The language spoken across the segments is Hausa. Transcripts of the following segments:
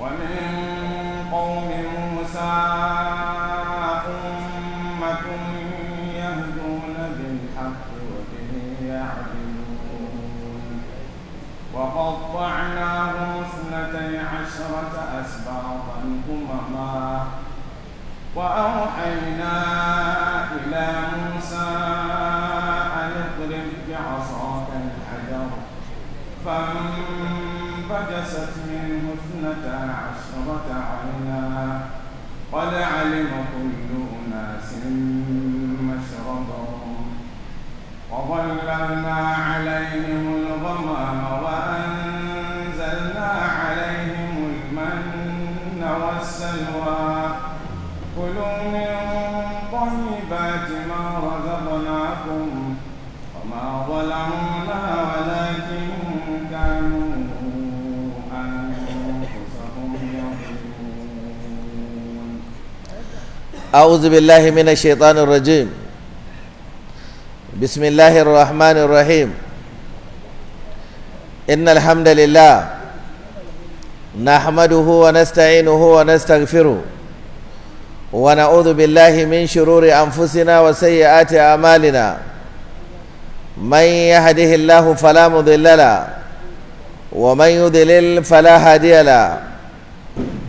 ومن قوم موسى أمة يهدون بالحق وبه يعدلون. وقطعناهم اثنتي عشرة أسباطا أمما. وأوحينا إلى موسى أن اضرب بعصاك الحجر فانبجست منه اثنتا عشرة عينا قد علم كل أناس مشربهم. وظللنا عليهم أعوذ بالله من الشيطان الرجيم بسم الله الرحمن الرحيم إن الحمد لله نحمده ونستعينه ونستغفره ونعوذ بالله من شرور أنفسنا وسيئات أعمالنا من يهده الله فلا مضل له ومن يضلل فلا هادي له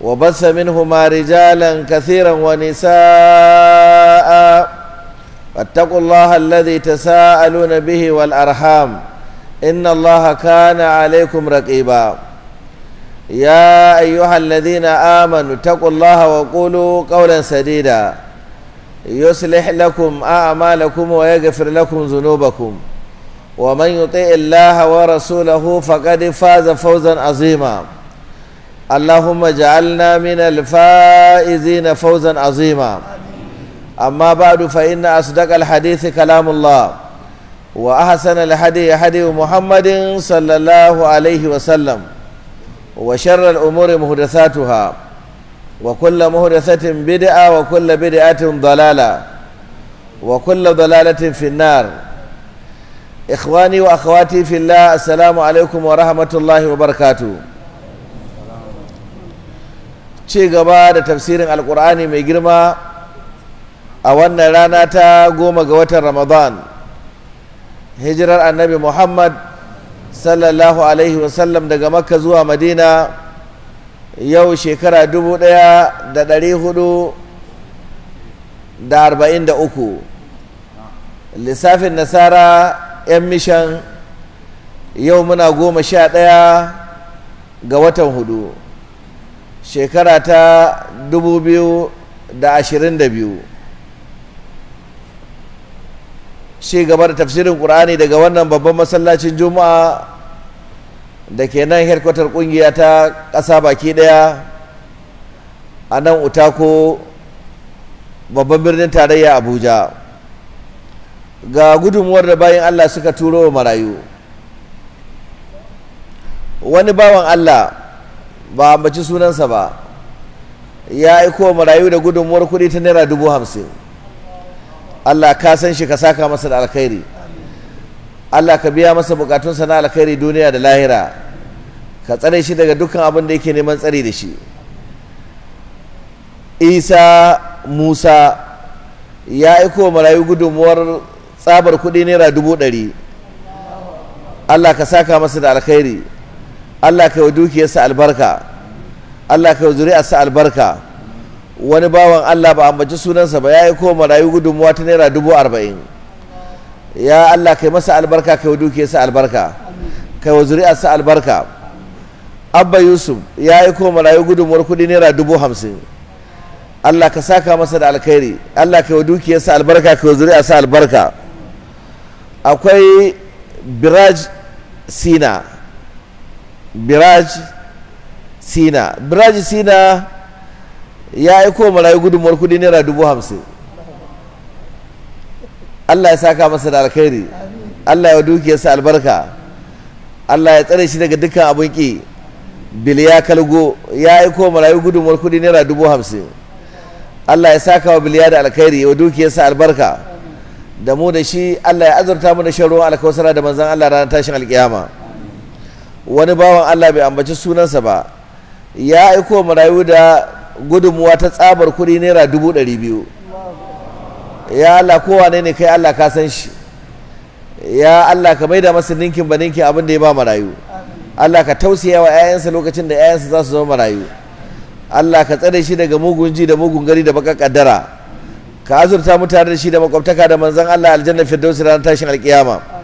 وبث منهما رجالا كثيرا ونساء واتقوا الله الذي تساءلون به والأرحام إن الله كان عليكم رقيبا يا أيها الذين آمنوا اتقوا الله وقولوا قولا سديدا يصلح لكم أعمالكم ويغفر لكم ذنوبكم ومن يطع الله ورسوله فقد فاز فوزا عظيما اللهم اجعلنا من الفائزين فوزا عظيما أما بعد فإن أصدق الحديث كلام الله وأحسن الهدي هدي محمد صلى الله عليه وسلم وشر الأمور محدثاتها وكل محدثة بدعة وكل بدعة ضلالة وكل ضلالة في النار إخواني وأخواتي في الله السلام عليكم ورحمة الله وبركاته ci gaba da tafsirin alkur'ani mai girma a wannan rana ta goma ga watan ramadan. Hijirar annabi muhammad sallallahu alaihi wasallam daga makka zuwa madina yau shekara dubu ɗaya da ɗari huɗu da arba'in da uku. Lissafin nasara 'yan mishan yau muna goma sha ɗaya ga watan huɗu. Shekara ta dubu biyu da ashirin da biyu. Shi gaba da tafsirin ƙur'ani daga wannan babban masallacin juma'a da ke nan herkwatar ƙungiya ta ƙasa baki ɗaya a nan utako babban birnin tarayya abuja. Ga gudunmuwar da bayan allah suka turo wa marayu. Wani bawan allah ba ambaci sunansa ba. Ya aiko marayu da gudunmuwar kuɗi ta naira dubu hamsin. Allah ka san shi ka saka masa da alkhairi. Allah ka biya masa bukatunsa na alkhairi duniya da lahira. Ka tsare shi daga dukkan abin da yake neman tsari da shi. Isa musa ya aiko marayu gudunmuwar tsabar kuɗi naira dubu ɗari. Allah ka saka masa da alkhairi. Allah ka yi dukiyarsa albarka. Allah ka yi zuri'arsa albarka. Wani bawan Allah ba ambaci sunansa ba ya yi ko marayu gudunmuwa ta naira dubu arba'in. Ya Allah ka yi masa albarka ka yi dukiyarsa albarka. Ka yi zuri'arsa albarka. Abba yusuf ya yi ko marayu gudunmuwar kuɗi naira dubu hamsin. Allah ka saka masa da alkhairi. Allah ka yi dukiyarsa albarka ka yi zuri'arsa albarka. Akwai biraj sina. Biraj sina. Biraji sina ya aiko marayu gudunmuwar kuɗi naira dubu hamsin. Allah ya saka masa da alkhairi. Allah ya dukiyarsa albarka. Allah ya tsare shi daga dukkan abin ki. Biliya kalgo ya aiko marayu gudunmuwar kuɗi naira dubu hamsin. Allah ya saka wa biliya da alkhairi wa dukiyarsa albarka. Da mu da shi Allah ya azurta mu da shan ruwan alkawasara da manzan Allah ranar tashin alkiyama. Wani bawan Allah bai ambaci sunansa ba ya aiko marayu da gudunmuwa ta tsabar kuɗi naira dubu ɗari biyu. Ya Allah kowane ne kai Allah ka san shi? Ya Allah ka maida masa ninkin ba ninkin abin da ya ba marayu. Allah ka tausaya wa 'ya'yansa lokacin da 'ya'yansa za su zama marayu. Allah ka tsare shi daga mugun ji da mugun gari da baka kaddara ka azurta mutane da shi da makwabtaka da manzan Allah aljanna firdausi ranar tashin alkiyama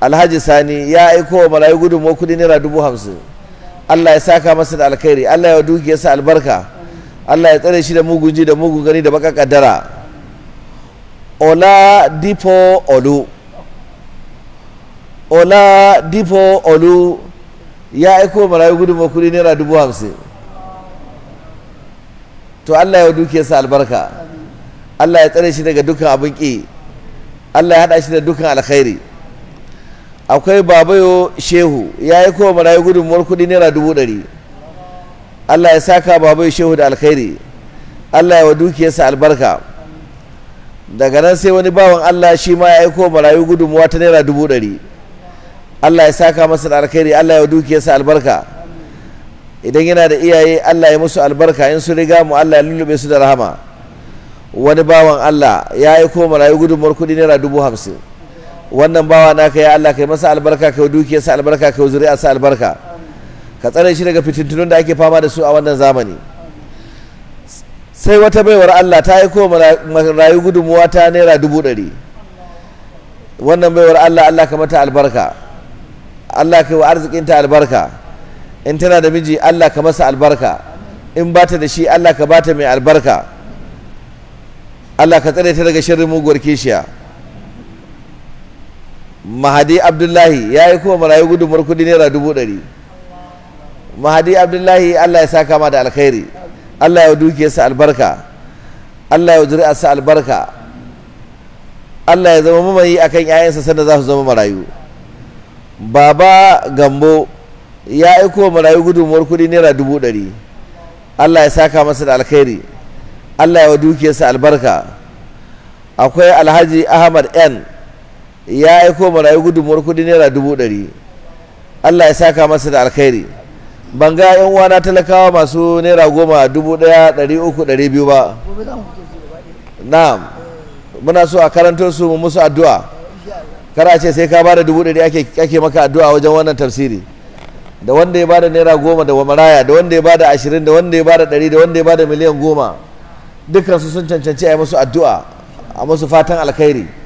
alhaji sani ya aiko wa marayu gudunmuwa kuɗi naira dubu hamsin. Allah ya saka masa da alkhairi Allah ya dukiyarsa albarka Allah ya tsare shi da mugun ji da mugun gani da baka kaddara ola dipo olu. Ola dipo olu ya aiko wa marayu gudunmuwa kuɗi naira dubu hamsin. To Allah ya dukiyarsa albarka. Allah ya tsare shi daga dukkan abin ƙi. Allah ya haɗa shi da dukkan alkhairi. Akwai babayo shehu ya yi kowa marayu gudunmuwar kuɗi naira dubu ɗari. Allah ya saka babayo shehu da alkhairi. Allah ya wa dukiyarsa albarka. Daga nan sai wani bawan Allah shi ma ya yi kowa marayu gudunmuwa ta naira dubu ɗari. Allah ya saka masa da alkhairi Allah ya wa dukiyarsa albarka. Idan yana da iyaye Allah ya musu albarka. In su riga mu Allah ya lullube su da rahama. Wani bawan Allah ya yi ko marayu gudunmuwar kuɗi naira dubu hamsin. Wannan bawa naka ya Allah kai masa albarka kai dukiyarsa albarka kai zuri'arsa albarka. Ka tsare shi daga fitintunun da ake fama da su a wannan zamani. Sai wata baiwar Allah ta yi ko marayu gudunmuwa ta naira dubu ɗari. Wannan baiwar Allah Allah ka mata albarka. Allah kai wa arzikinta albarka. In tana da miji Allah ka masa albarka. In bata da shi Allah ka bata mai albarka. Allah ka tsare ta daga shirin muguwar kishiya. Mahadi abdullahi ya yi kuma marayu gudunmar kuɗi naira dubu ɗari. Mahadi abdullahi Allah ya saka ma da alkhairi. Allah ya dukiyarsa albarka. Allah ya zuri'arsa albarka. Allah ya zama mamayi akan 'ya'yansa sanda za su zama marayu. Baba gambo ya aiko marayu gudunmuwar kuɗi naira dubu ɗari. Allah ya saka masa da alkhairi. Allah ya wa dukiyarsa albarka. Akwai alhaji ahmad n. ya aiko marayu gudunmuwar kuɗi naira dubu ɗari. Allah ya saka masa da alkhairi. Ban ga yan uwana talakawa masu naira goma dubu ɗaya ɗari uku ɗari biyu ba. Na'am. Muna so a karantar su mu musu addu'a. Kara ce sai ka ba da dubu ɗari ake maka addu'a wajen wannan tafsiri. Da wanda ya ba da naira goma da maraya da wanda ya ba da ashirin da wanda ya ba da ɗari da wanda ya ba da miliyan goma. Dukansu sun cancanci a yi musu addu'a a musu fatan alkhairi.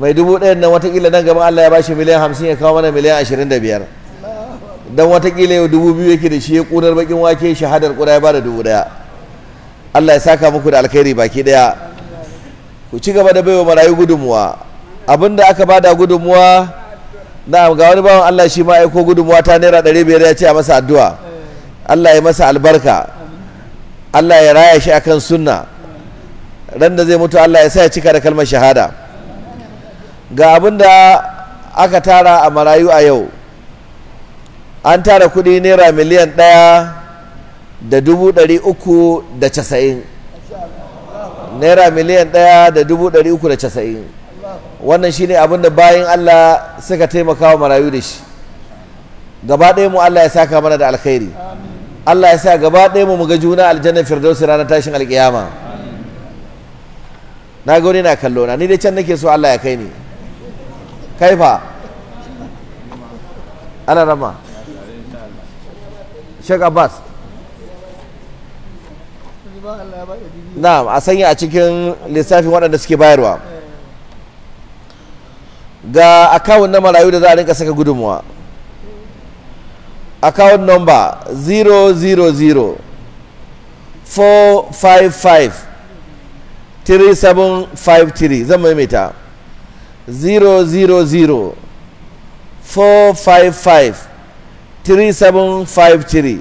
Mai dubu ɗayan nan wataƙila nan gaban Allah ya bashi miliyan hamsin ya kawo mana miliyan ashirin da biyar. Don wataƙila yau dubu biyu yake da shi ya ƙunar bakin wake shahadar ƙuda ya ba da dubu ɗaya. Allah ya saka muku da alkhairi baki ɗaya. Ku ci gaba da baiwa marayu gudunmuwa. Abinda aka ba da gudunmuwa na ga wani bawan Allah shi ma aiko gudunmuwa ta naira ɗari biyar ya ce a masa addu'a. Allah ya masa albarka. Allah ya raya shi akan sunna. Ran da zai mutu Allah ya sa ya cika da kalmar shahada. Ga abin da aka tara a marayu a yau. An tara kuɗi naira miliyan ɗaya da dubu ɗari uku da casa'in. Naira miliyan ɗaya da dubu ɗari uku da casa'in. Wannan shine abin da bayan Allah suka taimaka wa marayu da shi. Gaba ɗaya mu Allah ya saka mana da alkhairi. Allah ya sa gaba ɗaya mu ga juna aljannar firdausi ranar tashin alkiyama. Na ga wani na kallo na ni dai can nake so Allah ya kai ni. Kaifa? Ana rama. Sheikh Abbas. Na'am a sanya a cikin lissafin waɗanda suke bayarwa. Ga akawun na marayu da za a rinka saka gudunmuwa. Account number 000 455 3753 zan maimaita. 000 455 3753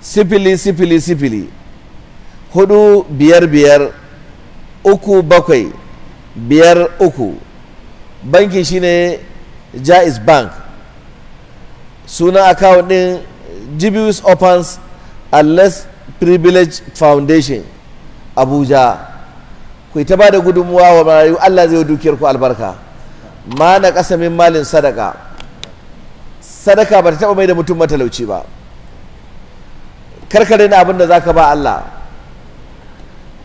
sifili sifili sifili huɗu biyar biyar. Uku bakwai. Biyar uku. Banki shine jais bank. Suna akawun din jibius opens and less privilege foundation abuja. Ku ta ba da gudunmuwa wa marayu allah zai dukiyar ku albarka. Ma na kasamin malin sadaka. Sadaka ba ta taba mai da mutum matalauci ba. Karkare na abin da za ka ba allah.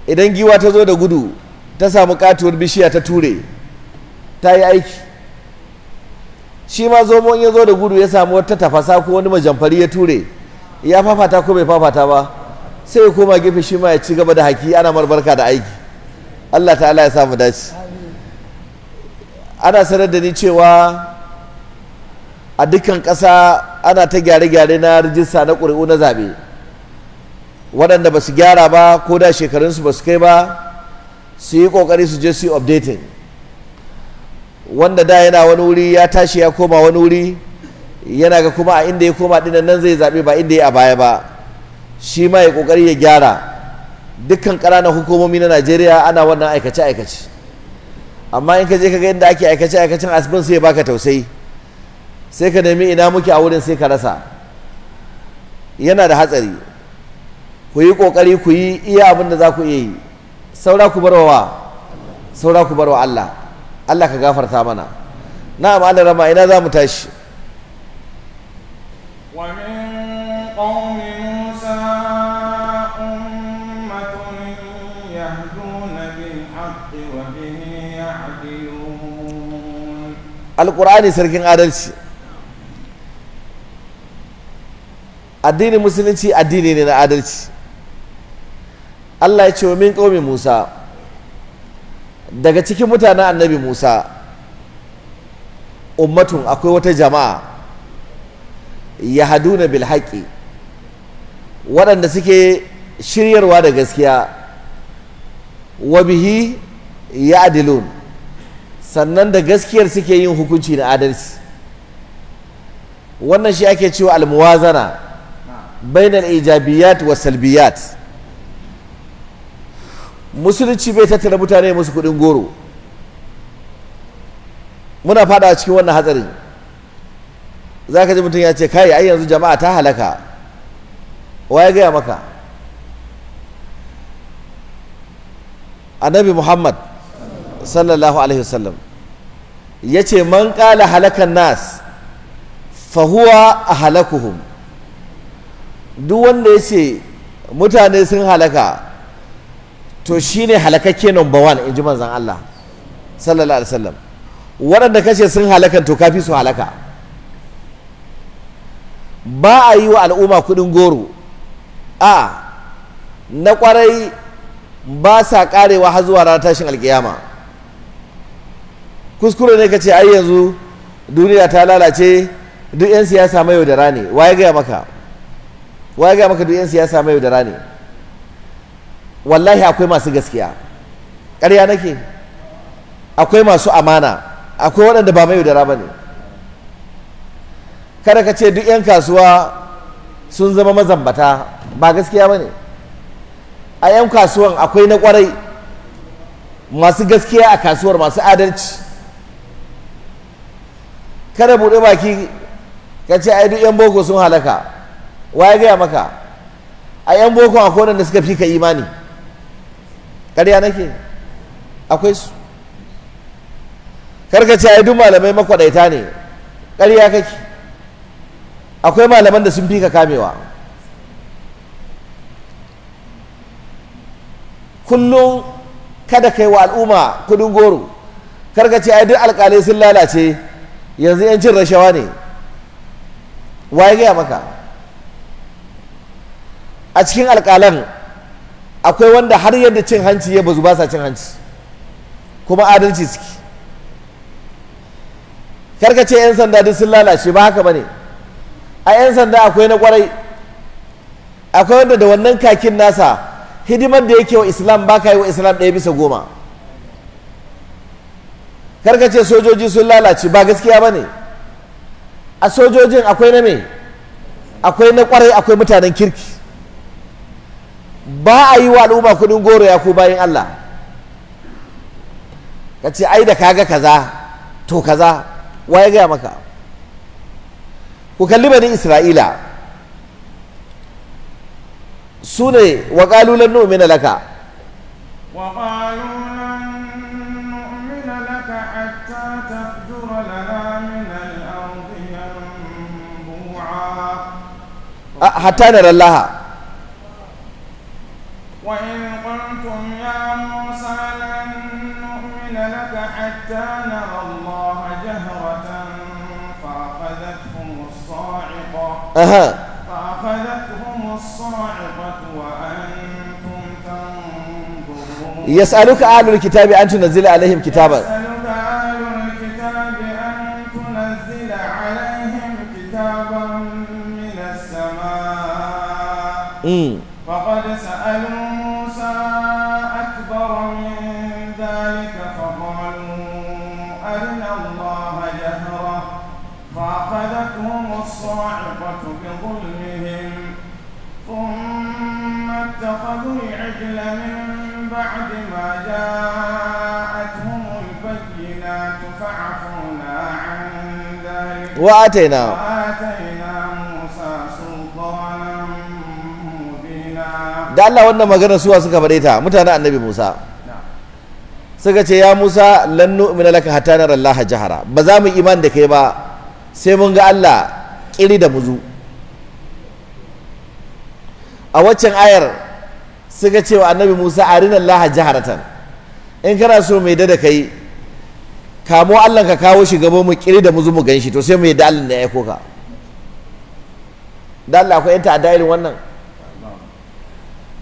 Idan giwa ta zo da gudu ta samu katuwar bishiya ta ture ta yi aiki. Shi ma zomo ya zo da gudu ya samu wata tafasa ko wani majamfari ya ture ya fafata ko bai fafata ba sai ya koma gefe shi ma ya ci gaba da haki ana marbarka da aiki. Allah ta'ala ya samu dace. Ana sanar da ni cewa a dukkan ƙasa ana ta gyare-gyare na rijista na ƙuri'u na zaɓe. Waɗanda ba su gyara ba ko da shekarunsu ba su kai ba su yi ƙoƙari su je su yi updating. Wanda da yana wani wuri ya tashi ya koma wani wuri yana ga kuma a inda ya koma dinan nan zai zaɓe ba inda ya a baya ba. Shi ma ya ƙoƙari ya gyara. dukkan ƙananan hukumomi na najeriya ana wannan aikace aikace amma in ka je ka ga inda ake aikace aikacen asibin sai baka tausayi. Sai ka nemi ina muke a wurin sai ka rasa. Yana da hatsari. Ku yi ƙoƙari ku yi iya abin da za ku iya yi. Saura ku barwa saura ku barwa Allah. Allah ka gafarta mana. Na'am Allah rama ina za mu tashi? Wa min alƙur'ani sarkin adalci. Addinin musulunci addini ne na adalci. Allah ya ce wa min ƙaumin Musa daga cikin mutanen annabi Musa ummatun akwai wata jama'a ya hadu na haqqi waɗanda suke shiryarwa da gaskiya wa bihi ya'dilun. Sannan da gaskiyar suke yin hukunci na adalci. Wannan shi ake cewa almuwazana bainal ijabiyat wa salbiyat. Musulunci bai tattara mutane musu kuɗin goro. Muna fada cikin wannan hatsarin. Za ka ji mutum ya ce kai ai yanzu jama'a ta halaka. Wa ya gaya maka? Annabi muhammad sallallahu alaihi wasallam ya ce man ƙala halakan nas fahuwa a halakuhum duk wanda ya ce mutane sun halaka to shi ne halakakke number one in ji manzan Allah sallallahu alaihi wasallam. Waɗanda kashe sun halakan to kafi su halaka. Ba a yi wa al'umma kuɗin goro. A na ƙwarai ba sa ƙarewa har zuwa ranar tashin alƙiyama. Kuskure ne ka ce ai yanzu duniya ta lalace duk 'yan siyasa mai yaudara ne. Waye gaya maka? Waye gaya maka duk 'yan siyasa mai yaudara ne? Wallahi akwai masu gaskiya. Ƙarya nake. Akwai masu amana. Akwai waɗanda ba mai yaudara ba ne. Kada ka ce duk 'yan kasuwa sun zama mazambata ba gaskiya ba ne. A 'yan kasuwan akwai na ƙwarai masu gaskiya a kasuwar masu adalci. Kada buɗe baki ka ce ai duk 'yan boko sun halaka. Wa ya gaya maka? A 'yan boko akwai wanda suka fi ka imani. Ƙarya nake? Akwai su. Karka ce ai duk malamai makwaɗaita ne. Ƙarya kake. Akwai malaman da sun fi ka kamewa. Kullum kada kai wa al'umma kuɗin goro. Karka ce ai duk alƙalai sun lalace. Yanzu yancin rashawa ne. Waye gaya maka? A cikin alƙalan akwai wanda har yadda cin hanci ya bazu ba sa cin hanci kuma adalci suke. Karka ce 'yan sanda duk sun lalace ba haka ba ne. A 'yan sanda akwai na ƙwarai akwai wanda da wannan kakin nasa hidimar da yake wa islam ba ka yi wa islam ɗaya bisa goma. kar ka ce sojoji sun lalace ba gaskiya ba ne. A sojojin akwai na me? Akwai na ƙwarai akwai mutanen kirki. Ba a yi wa al'umma kuɗin goro ya ku bayan Allah. Ka ce ai da kaga kaza to kaza wa ya gaya maka? Ku kalli bani isra'ila. Su ne wa kalulan nu'mina laka. Wa حتى نرى الله جهرة فأخذتهم الصاعقة aha فأخذتهم الصاعقة وأنتم تنظرون yas'aluka ahlul kitabi an tunzila alaihim kitaban فقد سألوا موسى أكبر من ذلك فقالوا أرنا الله جهرة فأخذتهم الصاعقة بظلمهم ثم اتخذوا العجل من بعد ما جاءتهم البينات فعفونا عن ذلك ataina وآتينا da Allah wannan magana suwa suka faɗe ta? Mutanen annabi Musa. Suka ce ya Musa lan nu'mina laka hatta nara Allah jahara. Ba za mu iman da kai ba sai mun ga Allah kiri da muzu. A waccan ayar suka ce wa annabi Musa arina Allah jaharatan. In kana so mai da kai kamo Allah ka kawo shi gaba mu kiri da muzu mu gan shi to sai mu da Allah ne ya aiko ka. Da Allah akwai ta a irin wannan?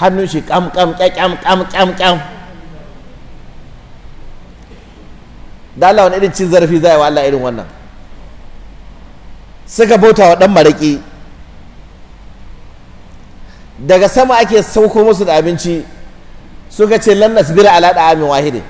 hannun shi kam kam kyam kam kam kam da Allah wani irin cin zarafi za a wa Allah irin wannan. Suka bauta wa ɗan maraƙi. Daga sama ake sauko musu da abinci. Suka ce lan nasbira ala da'amin wahidin.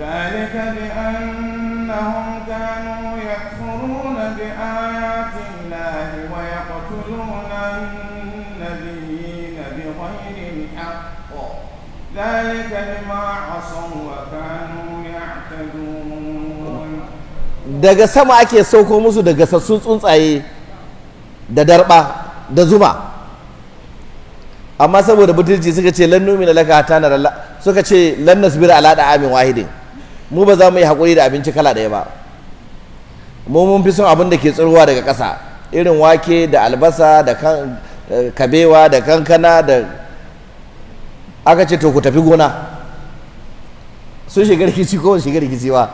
ذلك بأنهم كانوا يكفرون بآيات الله ويقتلون النبيين بغير الحق ذلك بما عصوا وكانوا يعتدون daga sama ake sauko musu da gasassun tsuntsaye da darba da zuma amma saboda butulci suka ce lan numina laka hatta nara Allah suka ce lan nasbira ala amin wahidin. Mu ba za mu yi haƙuri da abinci kala ɗaya ba. Mu mun fi son abin da ke tsirowa daga ƙasa irin wake da albasa da kan kabewa da kankana da aka ce to ku tafi gona. Sun shiga rikici ko ba su shiga rikici ba?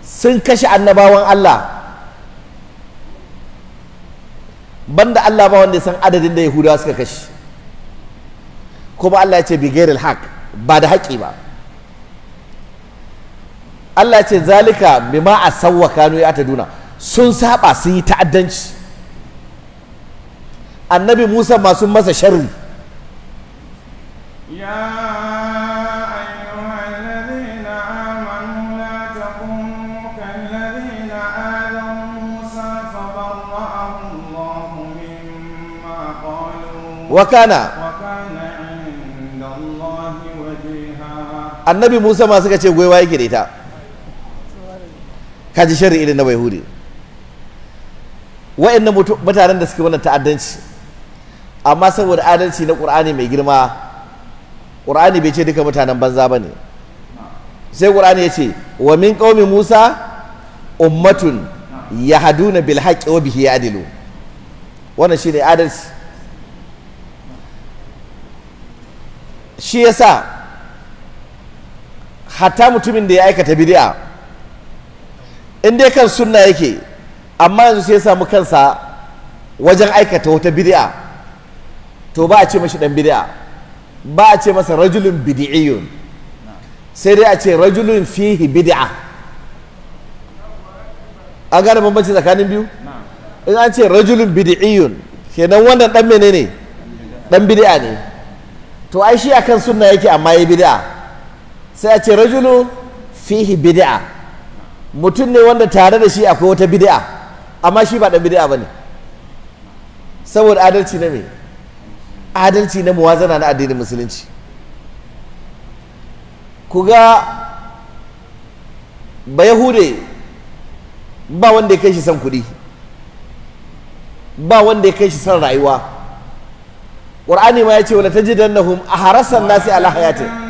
Sun kashe annabawan Allah. Banda Allah ba wanda ya san adadin da Yahudawa suka kashe. kuma Allah ya ce bi gairil ba da haƙi ba. Allah ya ce zalika bima asawwa kanu ya ta duna sun saba sun yi ta'addanci. Annabi Musa ma sun masa sharri. Ya وكان annabi musa ma suka ce gwaiwa yake da ita. Kaji shari irin na bayhudi wa'annan mutu- mutanen da suke wannan ta'addanci. Amma saboda adalci na ƙur'ani mai girma ƙur'ani bai ce duka mutanen banza ba ne. Sai ƙur'ani ya ce wa min ƙaumi musa ummatun yahduna bil haqqi wa bihi ya'dilu. Wannan shine adalci. Shi yasa hatta mutumin da ya aikata bid'a in dai kan sunna yake amma yanzu sai ya samu kansa wajen aikata wata bid'a to ba a ce mashi dan bid'a ba a ce masa rajulun bid'iyyun sai dai a ce rajulun fihi bid'a. An gane bambanci tsakanin biyu? In an ce rajulun bid'iyyun kenan wannan dan menene? Dan bid'a ne. To ai shi akan sunna yake amma yayi bid'a. Sai a ce rajulu fihi bid'a. Mutum ne wanda tare da shi akwai wata bid'a amma shi ba dan bid'a ba ne saboda adalci na me? Adalci na muwazana na addinin musulunci. Ku ga ba yahude ba wanda ya kai shi son kuɗi ba wanda ya kai shi son rayuwa. Ƙur'ani ma ya ce wala tajidannahum aharasan nasi ala hayatin.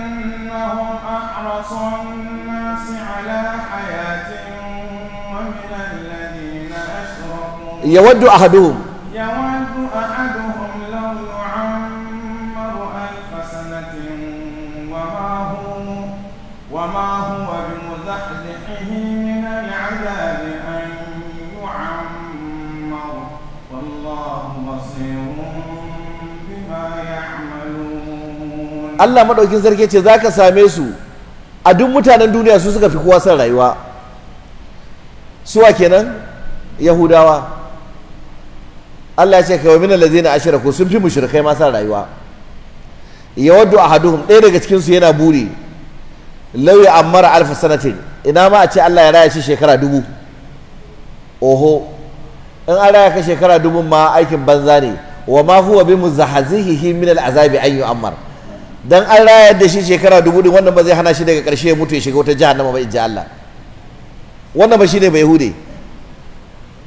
أشركوا yawaddu ahaduhum يود أحدهم لو يعمر ألف سنة وما هو وما هو بمزحزحه من العذاب أن يعمر والله بصير بما يعملون Allah maɗaukin sarki ce za ka same su a duk mutanen duniya su suka fi kowa son rayuwa suwa kenan yahudawa Allah ya ce kawai min allazina ashraku sun fi mushrikai ma son rayuwa. Yawaddu ahaduhum ɗaya daga cikin su yana buri. Law ya ammara alf sanatin ina ma a ce Allah ya raya shi shekara dubu? Oho in an raya ka shekara dubu ma aikin banza ne. Wa ma huwa bi muzahzihi min al'azabi an yu'ammar. Dan an rayar da shi shekara dubu din wannan ba zai hana shi daga ƙarshe ya mutu ya shiga wata jahannama ba inji Allah. Wannan ba shine bai hude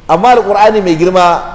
amma alqur'ani mai girma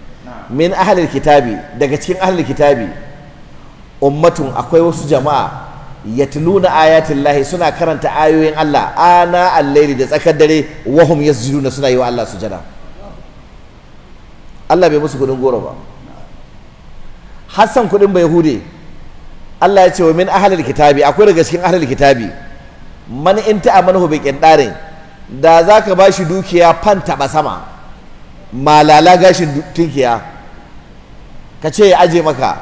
min ahlil kitabi daga cikin ahlil kitabi ummatun akwai wasu jama'a yatluna ayatin lahi suna karanta ayoyin Allah ana al-laili da tsakar dare wahum yasjuduna suna yi wa Allah sujada. Allah bai musu kuɗin goro ba. Hassan kuɗin bai hude Allah ya ce wa min ahlil kitabi akwai daga cikin ahlil kitabi man in ta'amanu bi qindarin da zaka bashi dukiya fan taba sama malala gashin du- tunkiya ka ce ya aje maka.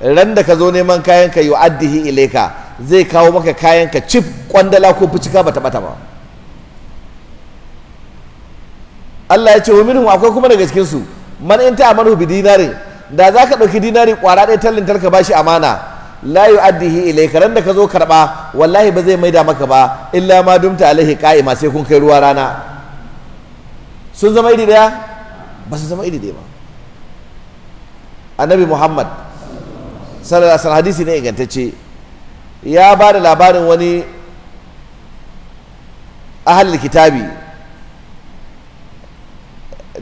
Ran da ka zo neman kayan ka yu'addihi ilaika zai kawo maka kayan ka cif kwandala ko fucika bata bata ba. Allah ya ce wa minhum akwai kuma daga cikin su man in ta'amanu bi dinarin da zaka ɗauki dinari kwara ɗaya tallin talka bashi amana la yu'addihi ilayka. Ran da ka zo karɓa wallahi ba zai maida maka ba illa ma dumta alaihi qa'ima sai kun kai ruwa rana. Sun zama iri ɗaya ba su zama iri ɗaya ba. Annabi muhammad sallallahu alaihi hadisi ne ingantacce. Ya ba da labarin wani ahalil kitabi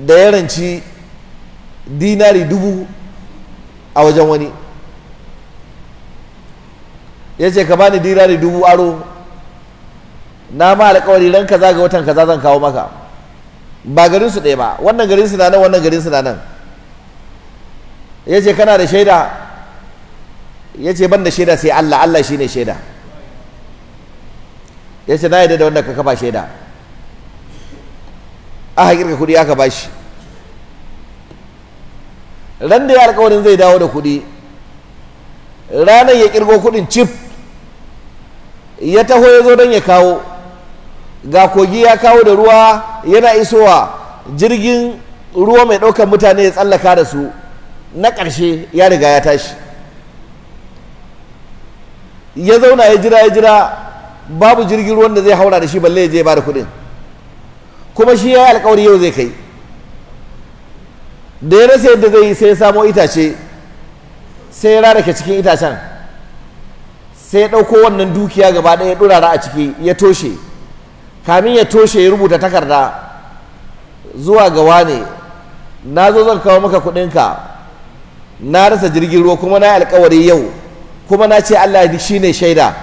da ya ranci dinari dubu a wajen wani. Ya ce ka bani dinari dubu aro na ma alƙawari ran kaza ga watan kaza zan kawo maka. Ba garin su ɗaya ba wannan garin su na nan wannan garin su na nan. Ya ce kana da shaida? Ya ce ban da shaida sai Allah Allah shi ne shaida. Ya ce na yadda da wanda ka kafa shaida. Aka kirka kuɗi aka bashi. Ran da ya alƙawarin zai dawo da kuɗi ranar ya kirgo kuɗin cif ya taho ya zo don ya kawo. Ga kogi ya kawo da ruwa yana isowa jirgin ruwa mai ɗaukar mutane ya tsallaka da su. Na ƙarshe ya riga ya tashi. Ya zauna ya jira ya jira babu jirgin ruwan da zai haura da shi balle ya je ba da kuɗin. Kuma shi ya yi alkawari yau zai kai. Da ya rasa yadda zai yi sai ya samo itace sai ya rarake cikin itacen sai ya ɗauko wannan dukiya gaba ɗaya ya ɗurara a ciki ya toshe. Kamin ya toshe ya rubuta takarda zuwa ga wane na zo zan kawo maka kuɗinka. Na rasa jirgin ruwa kuma na yi alkawari yau kuma na ce Allah shi ne shaida.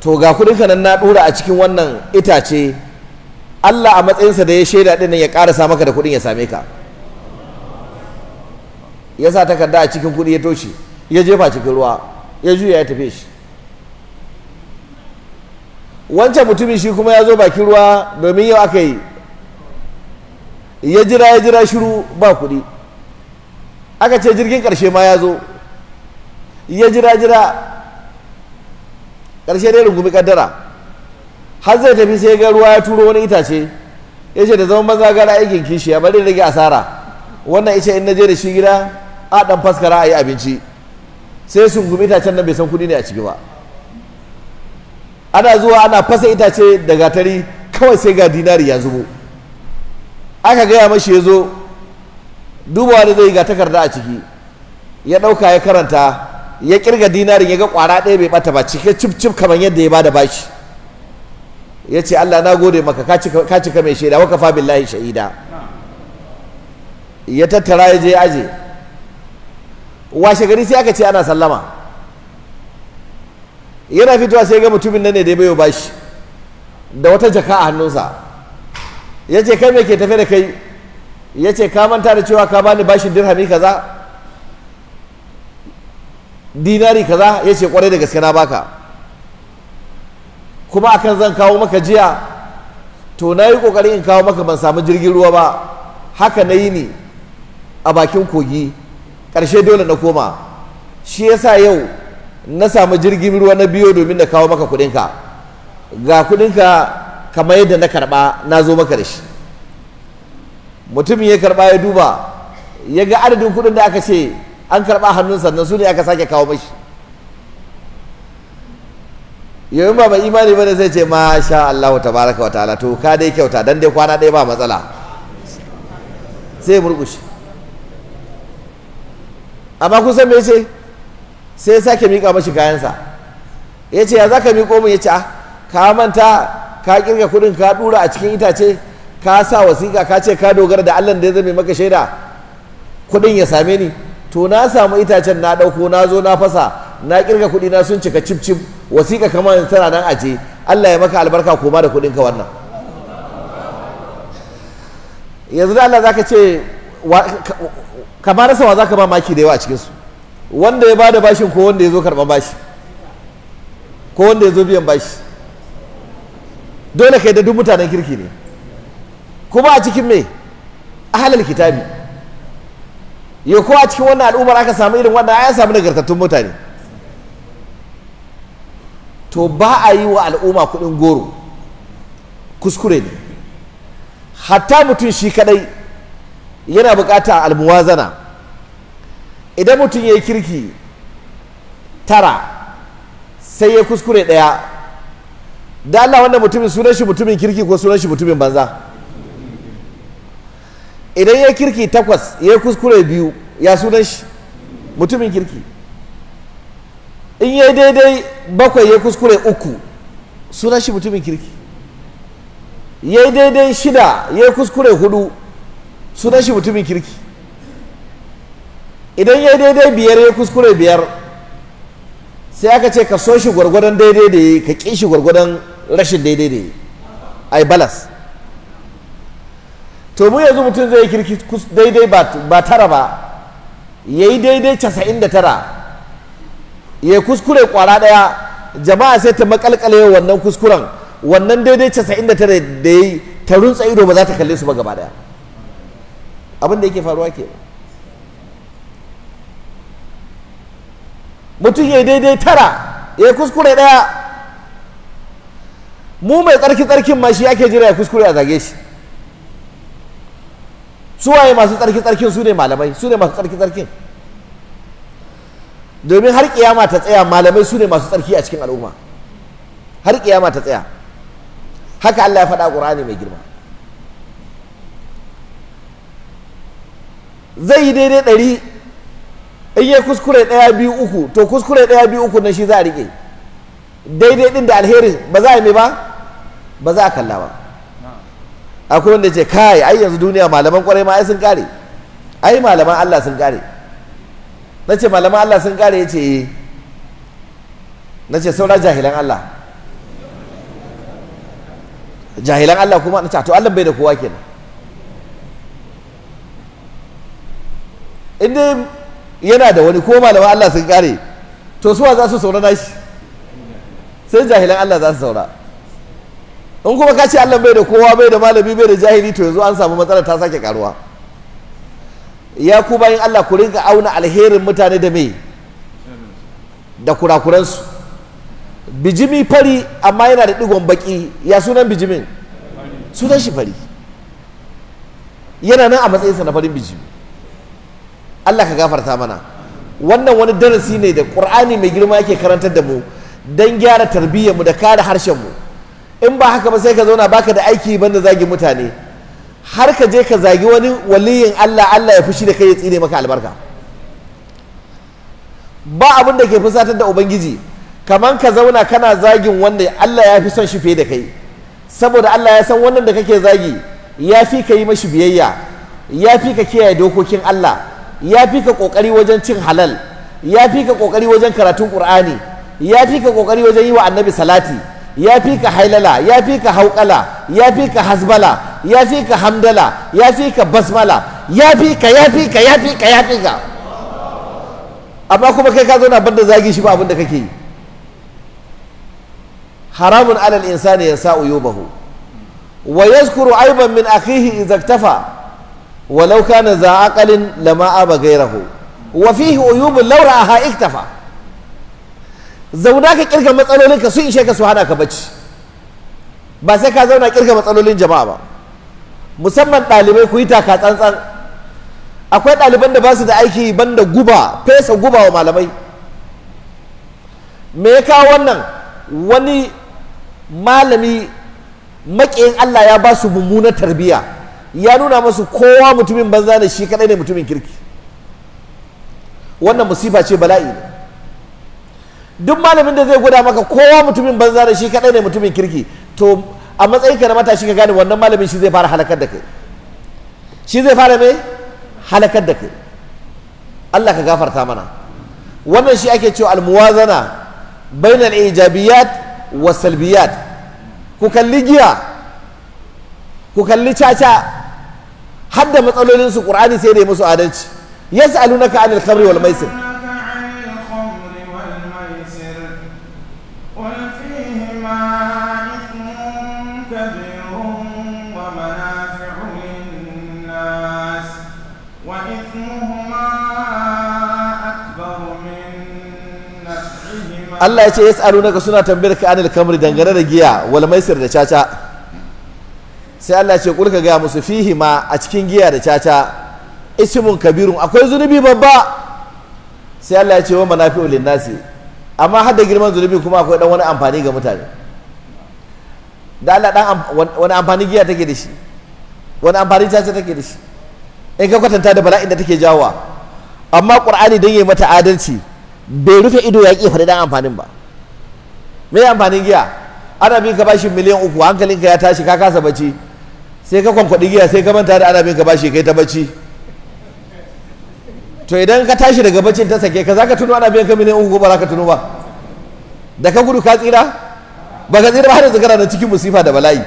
To ga kuɗinka nan na ɗora a cikin wannan itace. Allah a matsayinsa da ya shaida ɗin nan ya ƙarasa maka da kuɗin ya same ka. Ya sa takarda a cikin kuɗi ya toshe ya jefa cikin ruwa ya juya ya tafi shi. Wancan mutumin shi kuma ya zo bakin ruwa domin yau aka yi. Ya jira ya jira shiru ba kuɗi. Aka ce jirgin ƙarshe ma ya zo. Ya jira jira ƙarshe dai rungumi kaddara. Har zai tafi sai ga ruwa ya turo wani itace. Ya ce da zama maza gara aikin kishi ya bari rage asara. Wannan ice in na je da shi gida a ɗan faskara a yi abinci. Sai sun gumi itacen nan bai san kuɗi ne a ciki ba. Ana zuwa ana fasa itace da gatari kawai sai ga dinari ya zubo. Aka gaya mashi ya zo dubawa da zai ga takarda a ciki ya ɗauka ya karanta ya ƙirga dinarin ya ga ƙwara ɗaya bai ɓata ba cike cif cif kamar yadda ya ba da bashi. Ya ce Allah na gode maka ka cika mai shaida waƙa fa billahi shahida. Ya tattara ya je aje. Washe gari sai aka ce ana sallama. Yana fitowa sai ga mutumin nan ne da ya bayo bashi da wata jaka a hannunsa. Ya ce kai me ke tafe da kai? Ya ce ka manta da cewa ka bani bashin dirhami kaza? Dinari kaza? Ya ce ƙwarai da gaske na baka. Kuma akan zan kawo maka jiya to na yi ƙoƙarin in kawo maka ban samu jirgin ruwa ba. Haka na yi ni a bakin kogi. Ƙarshe dole na koma. Shi yasa yau na samu jirgin ruwa na biyo domin na kawo maka kudinka ga kudinka kamar yadda na karɓa na zo maka da shi. Mutumin ya karɓa ya duba ya ga adadin kuɗin da aka ce an karɓa hannun sannan su ne aka sake kawo mashi. Yau ba mai imani ba ne zai ce masha Allah tabaraka wa ta'ala to ka dai kyauta dan dai kwana ɗaya ba matsala. Sai murƙushe. Amma kun san me ce sai sake miƙa mashi kayansa. Ya ce ya za ka miƙo min ya ce ka manta ka ƙirga kuɗin ka ɗura a cikin itace ka sa wasiƙa ka ce ka dogara da allah da ya zame maka shaida kuɗin ya same ni. To na samu itacen na ɗauko na zo na fasa na ƙirga kuɗi na sun cika cif cif wasiƙa kamar tana nan aje allah ya maka albarka koma da kuɗinka wannan. Yanzu da allah za ka ce kamar rasa wa za ka ba maki da yawa a cikinsu? Wanda ya ba da bashin ko wanda ya zo karɓar bashi? Ko wanda ya zo biyan bashi? Dole kai da duk mutanen kirki ne. Kuma a cikin me? Ahalal kitabi. Ya ko a cikin wannan al'ummar aka samu irin wannan ya samu nagartattun mutane. To ba a yi wa al'umma kuɗin goro. Kuskure ne. Hatta mutum shi kadai yana buƙata almuwazana. Idan mutum ya yi kirki tara sai ya kuskure ɗaya. Da Allah wanda mutumin sunan shi mutumin kirki ko sunan shi mutumin banza? Idan ya kirki takwas ya kuskure biyu ya sunan shi? Mutumin kirki. In ya daidai bakwai ya kuskure uku sunan shi mutumin kirki. Ya daidai shida ya kuskure huɗu sunan shi mutumin kirki. Idan ya daidai biyar ya kuskure biyar sai aka ce ka so shi gwargwadon daidai da yi ka ƙi shi gwargwadon rashin daidai da yi. Ai balas. To mu yanzu mutum zai kirki daidai ba tara ba ya yi daidai casa'in da tara ya kuskure kwara ɗaya jama'a sai ta makalkale wannan kuskuren wannan daidai casa'in da tara da ya yi ta runtsa ido ba za ta kalle su ba gaba ɗaya. Abin da yake faruwa ke. Mutum ya yi daidai tara ya kuskure ɗaya mu mai tsarki tsarkin ma shi ake jira ya kuskure a zage shi. Suwaye masu tsarki tsarkin su ne malamai su ne masu tsarki tsarkin domin har kiyama ta tsaya malamai su ne masu tsarki a cikin al'umma. Har kiyama ta tsaya. Haka Allah ya faɗa ƙur'ani mai girma. Zai yi daidai ɗari in yi kuskure ɗaya biyu uku to kuskure ɗaya biyu uku na shi za a riƙe. Daidai ɗin da alherin ba za a yi mai ba? Ba za a kalla ba. Akwai wanda ce kai ai yanzu duniya malaman ƙwarai ma ai sun kare. Ai malaman Allah sun kare. Na ce malaman Allah sun kare? Ya ce eh. Na ce saura jahilan Allah. Jahilan Allah kuma? Na ce to Allah bai da kowa kenan. Inda yana da wani ko malaman Allah sun kare to suwa za su saura nashi sai jahilan Allah za su saura in kuma ka ce Allah bai da kowa bai da malami bai da jahili to yanzu an samu matsala ta sake karuwa. Ya ku bayan Allah ku rinka auna alherin mutane da me? Da kurakuransu. Bijimi fari amma yana da digon baki. Ya sunan bijimin? Sunan shi fari. Yana nan a matsayinsa na farin bijimi. Allah ka gafarta mana. Wannan wani darasi ne da ƙur'ani mai girma yake karantar da mu don gyara tarbiyyarmu da kare harshenmu. mu in ba haka ba sai ka zauna baka da aiki banda zagi mutane. Har ka je ka zagi wani waliyin Allah Allah ya fushi da kai ya tsine maka albarka. Ba abin da ke fusatar da ubangiji. Kaman ka zauna kana zagin wanda Allah ya fi son shi fiye da kai. Saboda Allah ya san wannan da kake zagi ya fi ka yi mashi biyayya ya fi ka kiyaye dokokin Allah ya fi ka ƙoƙari wajen cin halal ya fi ka ƙoƙari wajen karatun qur'ani ya fi ka ƙoƙari wajen yi wa annabi salati. Ya fi ka hailala ya fi ka hauƙala ya fi ka hasbala ya fi ka hamdala ya fi ka basmala ya fi ka ya fi ka ya fi ka ya fi ka. Amma kuma kai ka zauna banda zagi shi ba abin da kake yi. Haramun alal insani yansa uyubahu wa yazkuru aiban min akhihi idza iktafa. Walau kana za aqalin lama aba ghayrahu wa fihi uyubun law ra'aha iktafa. Zauna ka ƙirga matsalolin ka sun ishe ka su hana ka bacci. Ba sai ka zauna ƙirga matsalolin jama'a ba. Musamman ɗalibai ku yi taka tsantsan. Akwai ɗaliban da ba su da aiki banda guba fesa guba wa malamai. Me ya kawo wannan? Wani malami maƙiyin Allah ya ba su mummunar tarbiyya. Ya nuna masu kowa mutumin banza da shi kaɗai ne mutumin kirki. Wannan musifa ce bala'i ne. Duk malamin da zai gwada maka kowa mutumin banza da shi kadai ne mutumin kirki to a matsayin ka na matashi ka gane wannan malamin shi zai fara halakar da kai. Shi zai fara me? Halakar da kai. Allah ka gafarta mana. Wannan shi ake cewa almuwazana bainal ijabiyat wa salbiyat. Ku kalli giya ku kalli caca har da matsalolin su qur'ani sai da musu adalci. Yas'alunaka anil khamri wal maisir. Allah ya ce yas'alunaka suna tambayar ka anil kamri dangane da giya wal maisir da caca. Sai Allah ya ce kulka gaya musu fihi ma a cikin giya da caca ismun kabirun akwai zunubi babba. Sai Allah ya ce wa manafi'u linnasi. Amma har da girman zunubi kuma akwai dan wani amfani ga mutane. Da Allah dan wani amfani giya take da shi? Wani amfani caca take da shi? In ka kwatanta da bala'in da take jawowa. Amma qur'ani dan yayi mata adalci bai rufe ido ya ƙi faɗi dan amfanin ba. Me amfanin giya? Ana bin ka bashi miliyan uku hankalinka ya tashi ka kasa bacci. Sai ka kwankwaɗi giya sai ka manta da ana bin ka bashi kai ta bacci. To idan ka tashi daga baccin ta sake ka za ka tuno ana biyan ka miliyan uku ba za ka tuno ba? Da ka gudu ka tsira? Ba ka tsira ba har yanzu kana nan cikin musifa da bala'i.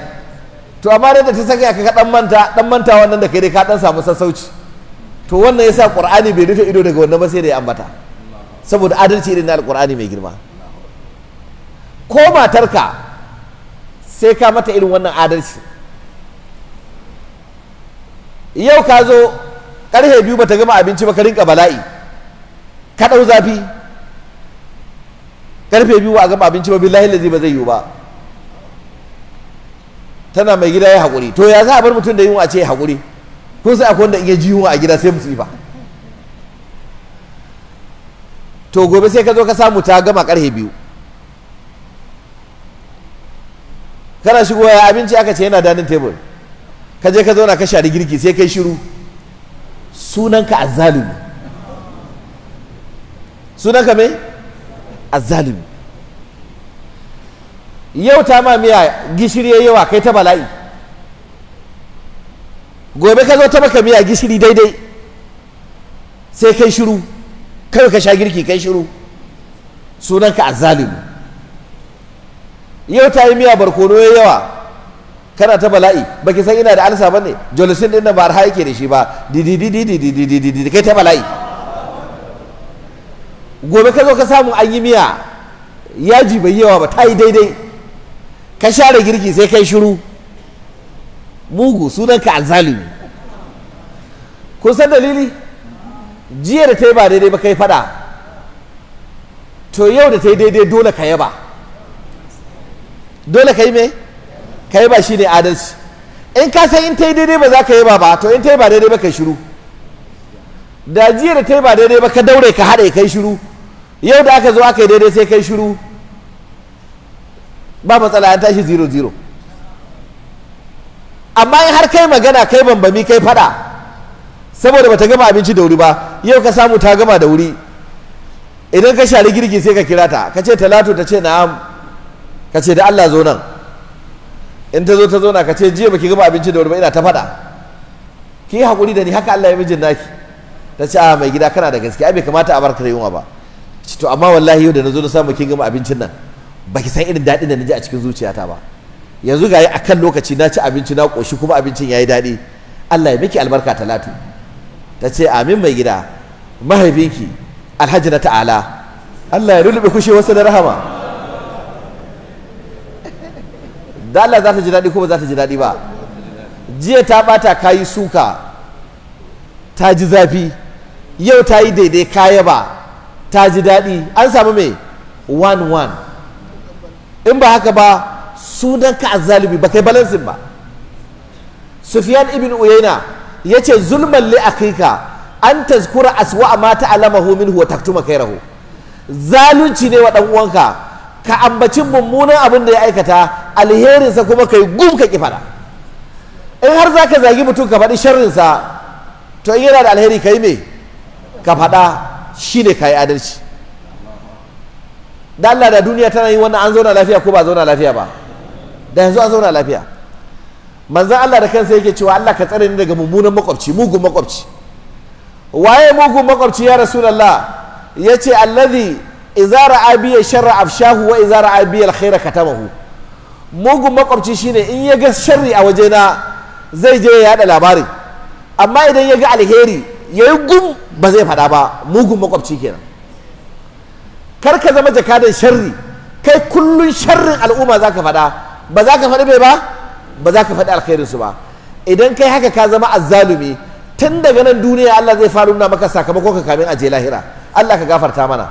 To amma da ta saka ka dan manta dan manta wannan da kai dai ka dan samu sassauci. To wannan yasa qur'ani bai rufe ido daga wannan ba sai da ya ambata. Saboda adalci irin na alqur'ani mai girma. Ko matarka sai ka mata irin wannan adalci. Yau ka zo ƙarfe biyu bata gama abinci ba ka rinka bala'i ka ɗau zafi. Karfe biyu ba a gama abinci ba billahi lazi ba zai yiwu ba. Tana mai gida ya haƙuri. To ya za a bar mutum da yunwa ce ya haƙuri? Kun sai akwai wanda in ya ji yunwa a gida sai musifa to gobe sai ka zo ka samu ta gama ƙarfe biyu. Kana shigowa ya abinci aka ce yana danin tebur ka je ka zauna ka shari girki sai kai shiru. Sunanka azzalumi. Sunanka me? Azzalumi. Yau ta ma miya gishiri ya yawa kai ta bala'i. Gobe ka zo ta maka miya gishiri daidai. Sai kai shiru. Kai ka sha girki kai shiru. Sunanka azzalumi yau ta yi miya barkono ya yawa. Kana ta bala'i. Baki san ina da alsa ba ne jolisin ɗin nan ba har yake da shi ba. Dididididididididi kai ta bala'i. Gobe ka zo ka samu an yi miya. Yaji bai yawa ba ta yi daidai. Ka share girki sai kai shiru. Mugu sunan ka alzalimi kun san dalili? Jiya da ta yi ba daidai ba kai fada to yau da ta yi daidai dole ka yaba. Dole ka yi me? Ka yi ba shi ne adalci. In ka san in ta yi daidai ba za ka yi ba to in ta yi ba daidai ba ka shiru. Da jiya da ta yi ba daidai ba ka daure ka haɗe kai shiru. Yau da aka zo aka yi daidai sai kai shiru. Ba matsala an tashi zero zero. Amma in har kai magana kai bambami kai faɗa. Saboda bata gama abinci da wuri ba yau ka samu ta gama da wuri. Idan ka shari girki sai ka kira ta ka ce talatu ta ce na'am ka ce da Allah zo nan. In ta zo ta zo na ka ce jiya baki gama abinci da wuri ba ina ta faɗa. Ki haƙuri da ni haka Allah ya mijin naki. Ta ce a mai gida kana da gaske ai bai kamata a barka da yunwa ba. To amma wallahi yau da na zo na samu kin gama abincin nan baki san irin daɗin da na ji a cikin zuciyata ba. Yanzu ga yi akan lokaci na ci abinci na ƙoshi kuma abincin ya yi daɗi. Allah ya miki albarka talatu. Ta ce amin mai gida mahaifinki alhaji na ta'ala. Allah ya rulluɓe kushe wasu da rahama. Da Allah za ta ji daɗi ko ba za ta ji daɗi ba? Jiya ta ɓata kayi suka ta ji zafi yau ta yi daidai kaya ba ta ji daɗi. An samu mai one one. In ba haka ba sunan ka azzalimi ba kai balansin ba. Sufyan ibn uyayna ya ce zulman li akika an tazkura aswa ma ta'lamahu minhu wa taktuma kairahu zalunci ne wa dan uwanka. Ka ambaci mummunan abin da ya aikata alherinsa kuma kai gum ka ki in har zaka zagi mutum ka faɗi sharrinsa to in yana da alheri kai me? Ka faɗa. Shine kai adalci. Da Allah da duniya tana yin wannan an zauna lafiya ko ba zauna lafiya ba? Da yanzu an zauna lafiya. Manzan Allah da kansa yake cewa Allah ka tsare ni daga mummunan makwabci mugun makwabci. Waye mugun makwabci ya rasulullah? Yace allazi idza ra'a bi sharra afshahu wa idza ra'a bi alkhaira katamahu. Mugun makwabci shine in ya ga sharri a wajena zai je ya yada labarin amma idan ya ga alheri yayi gum ba zai faɗa ba. Mugun makwabci kenan. Kar ka zama jakadan sharri. Kai kullun sharrin al'umma zaka faɗa ba za ka faɗi bai ba? Ba za ka faɗi alkhairinsu ba. Idan kai haka ka zama azzalumi tun daga nan duniya Allah zai faru nuna maka sakamakon ka kamin aje lahira. Allah ka gafarta mana.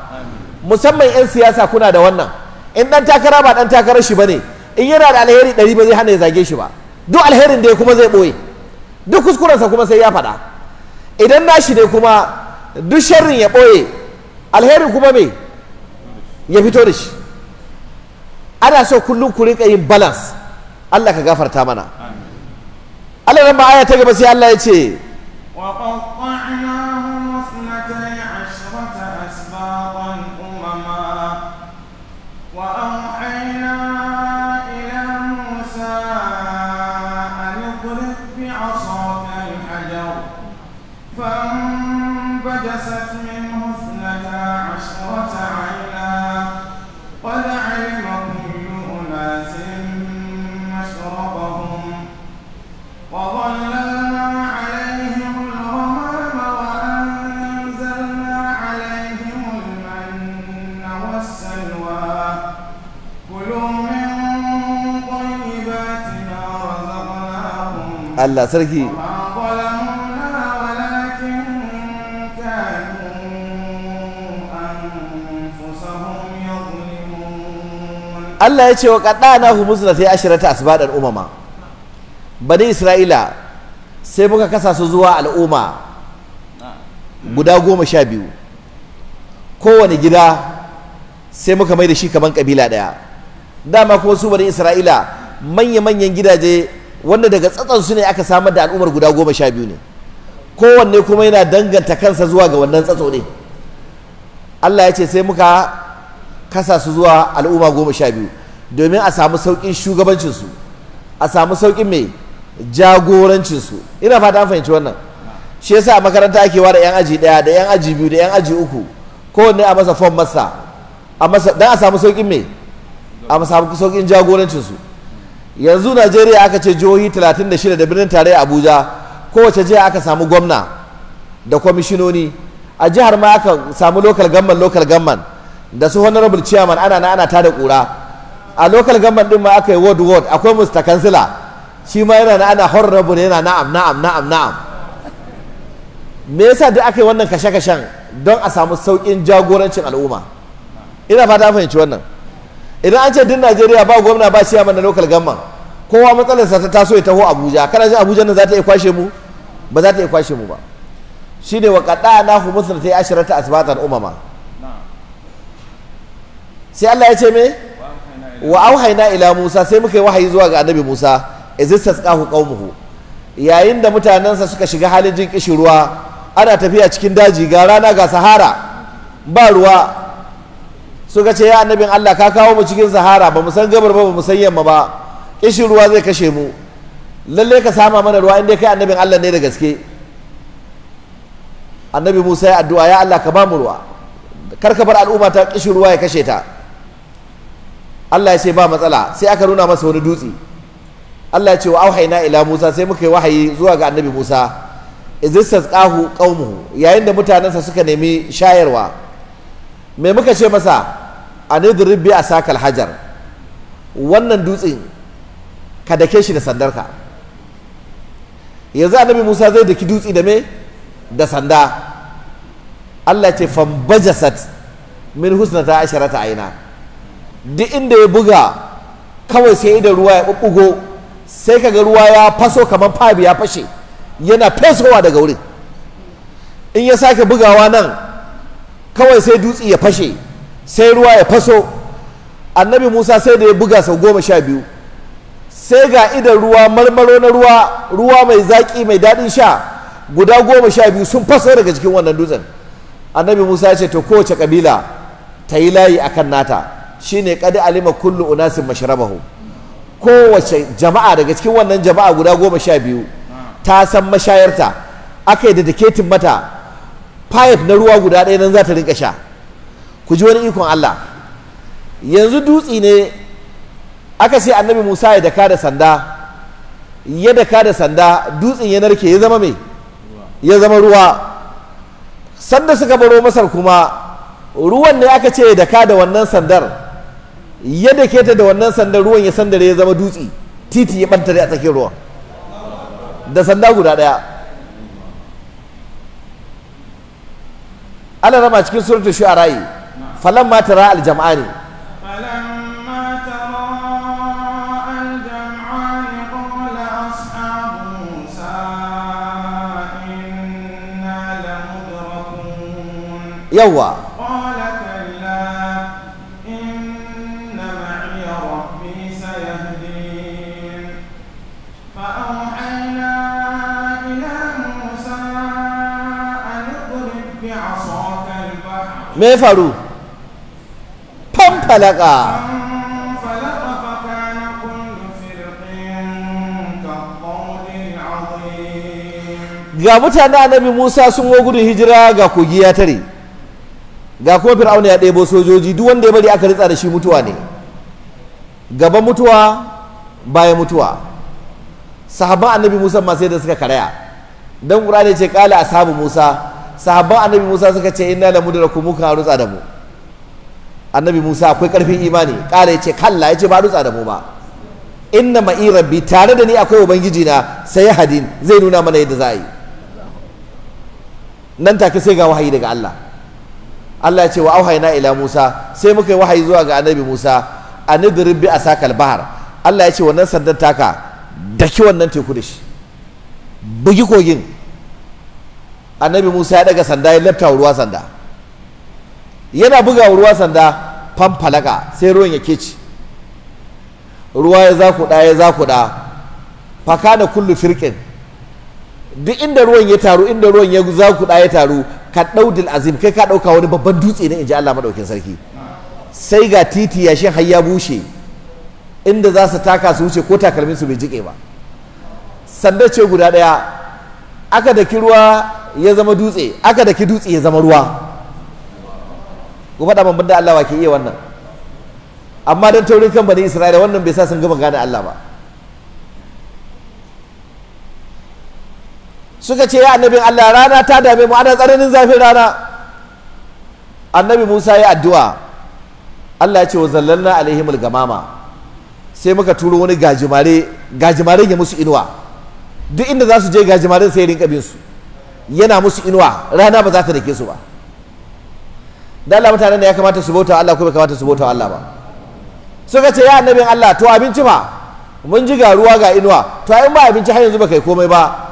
Musamman 'yan siyasa kuna da wannan. In dan takara ba dan takarar shi ba ne in yana da alheri ɗari ba zai hana ya zage shi ba. Duk alherin da ya kuma zai ɓoye. Duk kuskurensa kuma sai ya faɗa. Idan nashi ne kuma duk sharrin ya ɓoye alherin kuma me? Ya fito da shi. Ana so kullum ku rinka yin balance. Allah ka gafarta mana. Allah ran ba aya ta gaba sai Allah ya ce Allah sarki. Allah ya ce wa kaɗana hu musu da ta yi ashirata asibadar umama bani isra'ila sai muka kasa su zuwa al'umma guda goma sha biyu. Kowane gida sai muka mai da shi kaman kabila ɗaya. Dama kuma su bani isra'ila manya-manyan gidaje wanda daga tsatson su ne aka samar da al'ummar guda goma sha biyu ne. Kowanne kuma yana danganta kansa zuwa ga wannan tsatso ne Allah ya ce sai muka kasa su zuwa al'umma goma sha biyu domin a samu sauƙin shugabancinsu a samu sauƙin mai jagorancinsu ina fata an fahimci wannan. Shi yasa a makaranta ake ware 'yan aji ɗaya da 'yan aji biyu da 'yan aji uku. Kowanne a masa fom masa a masa don a samu sauƙin mai a samu sauƙin jagorancinsu yanzu najeriya aka ce jihohi 36 da birnin tarayya abuja kowace jiha aka samu gwamna da kwamishinoni. A jihar ma aka samu local government local government. Da su honorable chairman ana na ana tada kura. A local government din ma aka yi ward ward. Akwai mr. Kansila shi ma yana na ana honorable yana na'am na'am na'am na'am. Me yasa duk aka yi wannan kashe-kashen don a samu sauƙin jagorancin al'umma? Ina fata fahimci wannan. Idan an ce duk najeriya ba gwamna ba chairman na local government kowa matsalarsa ta taso ya taho abuja. Kana jin abuja nan za ta iya kwashe mu? Ba za ta iya kwashe mu ba. Shine wa qada hu musnata ta asharata asbatan umama sai Allah ya ce me? Wa auhayna ila Musa sai muka yi wahayi zuwa ga annabi Musa. Izistasqahu qaumuhu yayin da mutanensa suka shiga halin jin kishin ruwa ana tafiya cikin daji ga rana ga sahara ba ruwa suka ce ya annabin Allah ka kawo mu cikin sahara ba mu san gabar ba ba mu san yamma ba. Kishin ruwa zai kashe mu. Lalle ka sama mana ruwa inda kai annabin Allah ne da gaske. Annabi Musa ya addu'a ya Allah ka ba mu ruwa. Kar ka bar al'umma ta kishin ruwa ya kashe ta. Allah ya ce ba matsala. Sai aka nuna masa wani dutse. Allah ya ce wa auhayna ila Musa sai muka yi wahayi zuwa ga annabi Musa. Izistasqahu qaumuhu yayin da mutanensa suka nemi shayarwa me muka ce masa? Anidrib bi asakal hajar wannan dutsen ka dake shi da sandarka. Yanzu annabi Musa zai daki dutse da me? Da sanda. Allah ce fambajasat min husnata asharata aina. Duk inda ya buga kawai sai idan ruwa ya bubbugo sai kaga ruwa ya faso kamar fabi ya fashe yana fesowa daga wurin. In ya sake bugawa nan kawai sai dutse ya fashe. Sai ruwa ya faso. Annabi musa sai da ya buga sau goma sha biyu. Sai ga idan ruwa marmaro na ruwa ruwa mai zaƙi mai daɗin sha guda goma sha biyu sun faso daga cikin wannan dutsen. Annabi musa ya ce to kowace kabila ta yi layi akan nata. Shine kad alima kullu unasin mashrabahu. Kowace jama'a daga cikin wannan jama'a guda goma sha biyu ta san mashayarta. Aka yi da mata. Pipe na ruwa guda ɗaya nan za ta rinka sha. Ku ji wani ikon Allah. Yanzu dutsi ne aka ce annabi Musa ya daka da sanda ya daka da sanda dutsen ya narke ya zama mai ya zama ruwa. Sanda suka baro masar kuma ruwan ne aka ce ya daka da wannan sandar. Ya dake ta da wannan sandar ruwan ya sandare ya zama dutse. Titi ya bantare a tsakiyar ruwan. Da sanda guda ɗaya Allah rama cikin suratul shu'ara'i falamma tara al-jam'ani فلما تراءى الجمعان قال أصحاب موسى إنا لمدركون. yawa قال كلا إن معي ربي سيهدين. فأوحينا إلى موسى أن اضرب بعصاك البحر. me ya faru fanfalaka فانفلق فكان كل فرق كالطود العظيم ga mutanen annabi Musa sun wo gudun hijira ga kogi ya tare ga kuma fir'auna ya ɗebo sojoji duk wanda ya bari aka ritsa da shi mutuwa ne gaba mutuwa baya mutuwa sahabban annabi Musa ma sai da suka karaya dan Qur'ani ce kala ashabu Musa sahabban annabi Musa suka ce inna la mudraku muka rutsa da mu annabi musa akwai ƙarfin imani. Ƙara ya ce kalla ya ce ba dutsa da mu ba. Inna ma'i rabbi tare da ni akwai ubangiji na sai hadin zai nuna mana yadda za a yi. Nan take sai ga wahayi daga Allah. Allah ya ce wa auhayna ila Musa sai muka yi wahayi zuwa ga annabi Musa. Anidrib bi asakal bahar Allah ya ce wannan sandan taka daki wannan teku da shi. Bugi kogin. Annabi Musa ya daga sanda ya lafta ruwa sanda. Yana buga ruwa sanda famfalaka sai ruwan ya keci ruwa ya zakuɗa ya zakuɗa. Faka da kullu firƙin duk inda ruwan ya taru inda ruwan ya zakuɗa ya taru ka ɗaudil azim kai ka ɗauka wani babban dutse ne in ji Allah maɗaukin sarki. Sai ga titi yashin har ya bushe inda za su taka su wuce ko takalmin su bai jike ba. Sanda ce guda ɗaya aka daki ruwa ya zama dutse aka daki dutse ya zama ruwa. Ku faɗa man da Allah wa ke iya wannan. Amma don taurin kan bani Isra'ila wannan bai sa sun gama gane Allah ba. Suka ce ya annabin Allah rana ta dame mu ana tsananin zafin rana. Annabi Musa ya addu'a. Allah ya ce wa zallalna alaihimul gamama sai muka turo wani gajimare gajimaren ya musu inuwa. Duk inda za su je gajimaren sai rinka bin su. Yana musu inuwa rana ba za ta dake su ba. Da Allah mutanen da ya kamata su bauta Allah ko bai kamata su bauta Allah ba. Suka ce ya annabin Allah to abinci ba mun ji ga ruwa ga inuwa to in ba abinci har yanzu ba kai komai ba.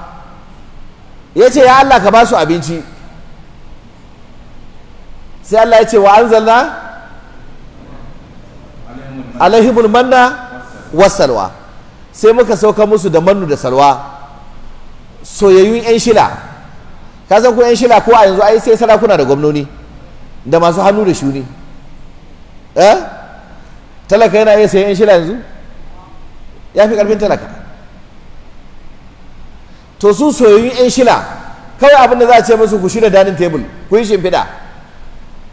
Ya ce ya Allah ka ba su abinci. Sai Allah ya ce wa anzalna alaihimul manna wasalwa sai muka sauka musu da mannu da salwa. Soyayyun yan shila. Ka san ko yan shila ko a yanzu ai sai sarakuna da gwamnoni. Da masu hannu da shuni. Eh? Talaka yana iya sayan yan shila yanzu? Ya fi ƙarfin talaka. To su soyayyun yan shila kawai abin da za a ce musu ku shirya dining table ku yi shimfiɗa.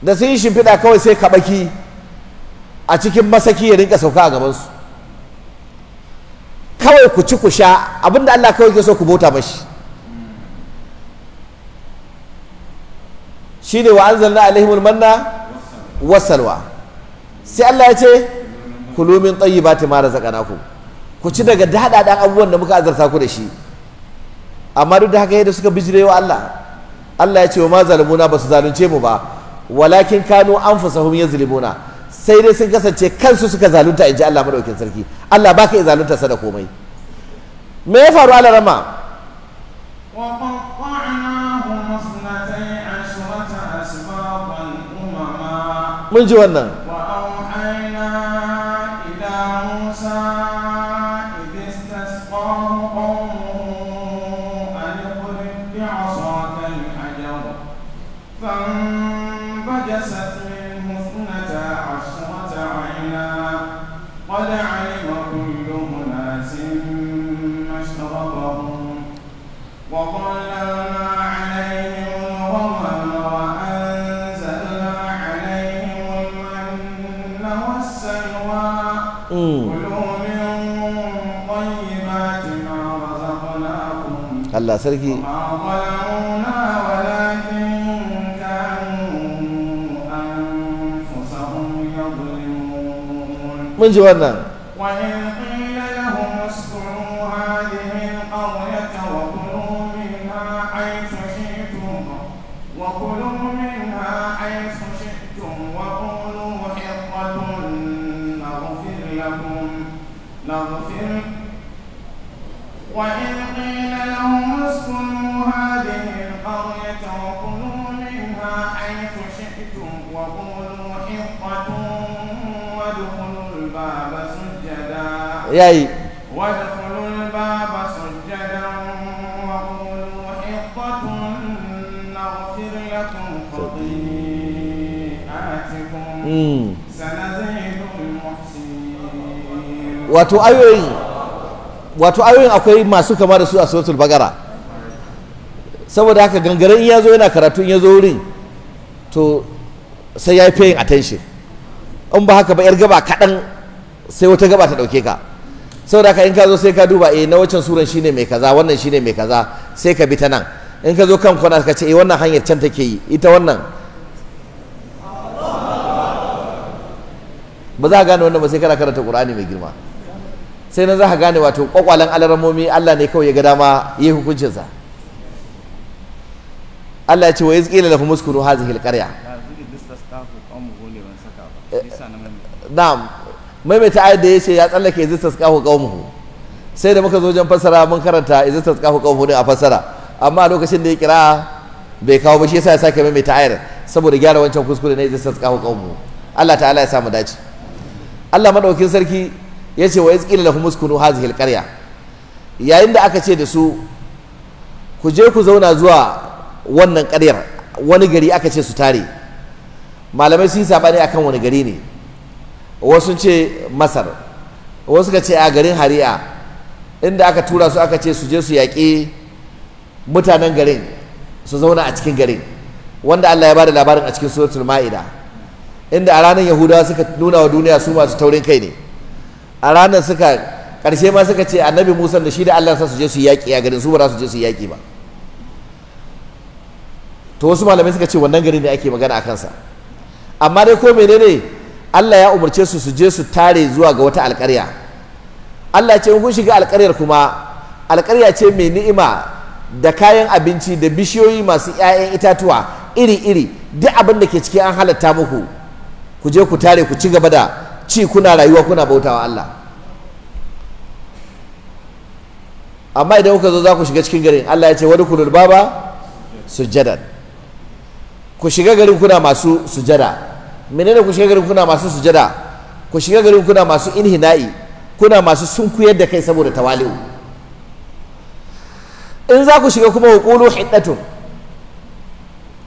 Da sun yi shimfiɗa kawai sai kaɓaki a cikin masaki ya rinka sauka a gabansu. Kawai ku ci ku sha abin da Allah kawai ke so ku bauta mashi. Shi ne wa anzalna alaihimul manna wasalwa sai Allah ya ce kulu min tayyibati ma razaqnakum. Ku ci daga daɗaɗan abubuwan da muka azarta ku da shi. Amma duk da haka yadda suka bijire wa Allah Allah ya ce wa ma zalimuna ba su zalunce mu ba walakin kanu anfusahum yazlimuna. Sai dai sun kasance kansu suka zalunta in ji Allah madaukin sarki. Allah baka iya zalunta sa da komai. Me ya faru ala mun ji wannan. Allah sarki. Mun ji wannan. yayi وادخلوا الباب سجدا وقولوا حطة نغفر لكم خطيئاتكم Mm. سنزيد المحسنين wato ayoyin wato ayoyin akwai masu kama da su a suratul bagara saboda haka gangaren in ya zo yana karatu in ya zo wurin to sai ya yi paying attention in ba haka ba yar gaba kaɗan sai wata gaba ta ɗauke ka saboda haka in ka zo sai ka duba eh na wancan suran shine mai kaza wannan shine mai kaza sai ka bi ta nan. In ka zo kan kwana ka ce eh wannan hanyar can take yi. Ita wannan. Ba za ka gane wannan ba sai kana karanta qur'ani mai girma. Sai na za ka gane wato kwakwalen alaramomi Allah ne kawai ya ga dama yi hukuncinsa. Allah ya ce wa izqila lahum uskunu hadhihi alqarya. Na'am. Maimaita ayat da ya ce ya tsallake izistas qahu qaumuhu sai da muka zo wajen fassara mun karanta izistas qahu qaumuhu din a fassara. Amma a lokacin da ya kira bai kawo ba shi yasa ya sake maimaita ayar saboda gyara wancan kuskure na izistas qahu qaumuhu Allah ta'ala ya samu dace. Allah madaukin sarki ya ce wa izqila lahum uskunu hadhihi alqarya. Yayin da aka ce da su ku je ku zauna zuwa wannan ƙaryar wani gari aka ce su tare. Malamai sun saɓani akan wani gari ne. Wasu ce masar wasu ka ce a garin hari'a inda aka tura su aka ce su je su yaƙi mutanen garin su zauna a cikin garin wanda Allah ya ba da labarin a cikin suratul ma'ida inda a ranar yahudawa suka nuna wa duniya su masu taurin kai ne. A ranar suka ƙarshe ma suka ce annabi musa da shi da Allah sa su je su yaƙi a garin su ba su je su yaƙi ba. To wasu malamai suka ce wannan gari ne ake magana a kansa. Amma dai ko menene Allah ya umarce su su je su tare zuwa ga wata alƙarya. Allah ce kun shiga alƙaryar kuma alƙarya ce mai ni'ima da kayan abinci da bishiyoyi masu 'ya'yan itatuwa iri-iri duk abin da ke ciki an halatta muku. Ku je ku tare ku ci gaba da ci kuna rayuwa kuna bautawa Allah. Amma idan kuka zo za ku shiga cikin garin Allah ya ce wani kulul baba sujjadan. Ku shiga garin kuna masu sujada menene ku shiga garin kuna masu sujada? Ku shiga garin kuna masu inhina'i kuna masu sunkuyar da kai saboda tawali'u. In za ku shiga kuma hukulu hiddatun.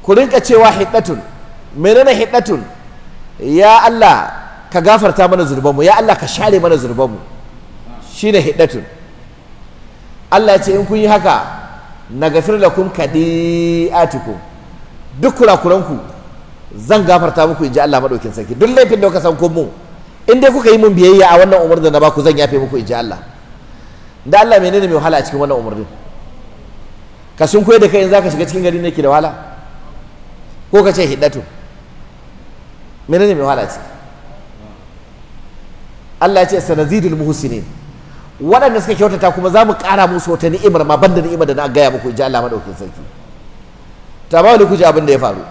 Ku rinka cewa hiddatun. Menene hiddatun? Ya Allah ka gafarta mana zurbanmu ya Allah ka share mana zurbanmu shine hiddatun. Allah ce in kun yi haka na gafir lakum kadi'atikum duk kurakuranku zan gafarta muku in ji Allah maɗaukin sarki. Duk laifin da kuka san kun mu in dai kuka yi mun biyayya a wannan umarnin da na baku zan yafe muku in ji Allah. Da Allah menene mai wahala a cikin wannan umarnin? Ka sun koyar da kai in zaka shiga cikin gari ne ke da wahala? Ko ka ce hiddatu? Menene mai wahala ce Allah ya ce sanazidul muhsinin. Waɗanda suka kyautata kuma za mu ƙara musu wata ni'imar ma banda ni'imar da na gaya muku in ji Allah maɗaukin sarki. Ta ba ku ji abin da ya faru.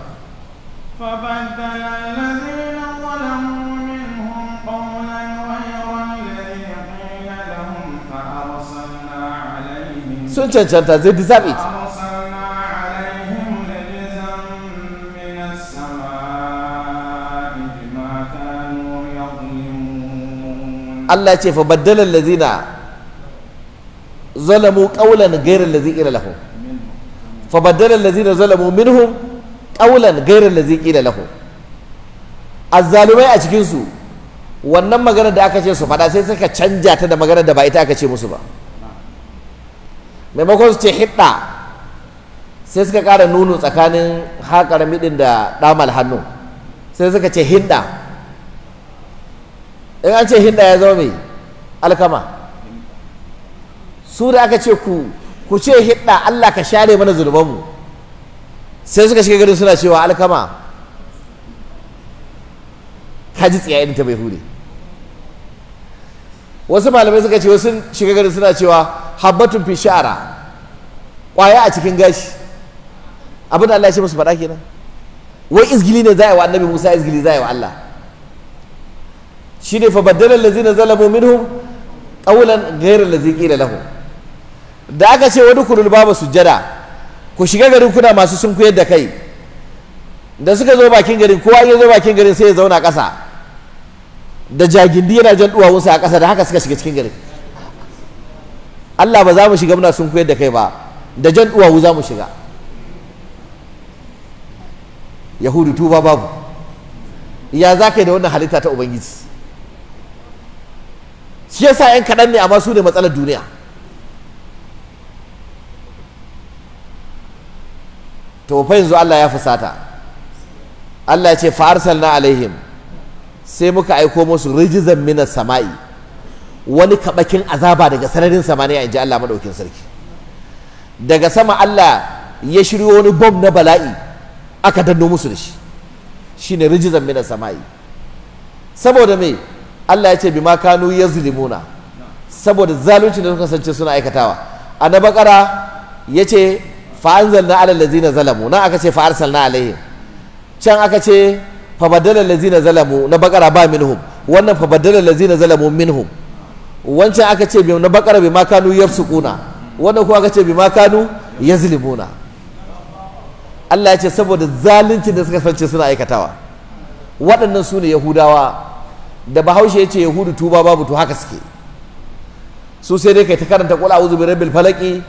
فبدل الذين ظلموا منهم قولا غير الذي قيل لهم فأرسلنا عليهم sun cancanta zai deserve it فأرسلنا عليهم رجزا من السماء بما كانوا يظلمون Allah ce fa baddala allazina zalamu qawlan ghayra allazi qila lahum fa baddala allazina zalamu minhum qawlan ghayra allazi qila lahum azzalumai a cikin su wannan magana da aka ce su faɗa sai suka canja ta da magana da ba ita aka ce musu ba. Maimakon su ce hidda sai suka ƙara nuno tsakanin haƙar midin da ɗamal hannu. Sai suka ce hinda in an ce hinda ya zama mai alkama. Su da aka ce ku ku ce hidda Allah ka share mana zunubanmu. Sai suka shiga garin suna cewa alkama. Ka ji tsiya ta bai hure wasu malamai suka ce wasu shiga garin suna cewa habbatun fi sha'ara ƙwaya a cikin gashi. Abin da Allah ya ce musu faɗa kenan. Wai izgili ne za a yi wa annabi Musa izgili za a yi wa Allah. Shine fa baddala allazina zalamu minhum qawlan ghayra allazi qila lahum. Da aka ce wani kulul babu sujjada ku shiga garin kuna masu sun kuyar da kai. Da suka zo bakin garin kowa ya zo bakin garin sai ya zauna ƙasa. Da jagindi yana jan duwawunsa a ƙasa da haka suka shiga cikin garin. Allah ba za mu shiga muna sun kuyar da kai ba da jan duwawu za mu shiga. Yahudu tuba babu. Ya za ka yi da wannan halitta ta ubangiji? Shi yasa yan kaɗan ne amma su ne matsalar duniya. To fa yanzu Allah ya fusata. Allah ya ce fa arsalna alaihim. Sai muka aiko musu rijizan minas sama'i wani kabakin azaba daga sararin samaniya in ji Allah madaukin sarki. Daga sama Allah ya shiryo wani bom na bala'i aka danno musu da shi. Shine rijizan minas sama'i. Saboda me? Allah ya ce bima kanu yazlimuna. Saboda zalunci da suka kasance suna aikatawa. A na bakara ya ce fa'anzalna ala lazina zalamu nan aka ce fa'arsalna alaihim. Can aka ce fabadala lazina zalamu na bakara ba minhum. Wannan fabadala lazina zalamu minhum. Wancan aka ce na bakara bi makanu yafsukuna. Wannan kuma aka ce bi makanu yazlimuna. Allah ya ce saboda zalunci da suka kasance suna aikatawa. Waɗannan su ne yahudawa. Da bahaushe ya ce yahudu tuba babu to haka suke. Su sai dai kai ta karanta kula a'udhu bi rabbil falaqi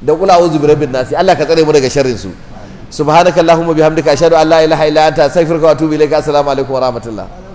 da kula a'udhu bi rabbin nasi. Allah ka tsare mu daga sharrin su. Subhanaka allahumma bihamdika ashhadu an la ilaha illa anta astaghfiruka wa atubu ilayka. Assalamu alaikum wa rahmatullah.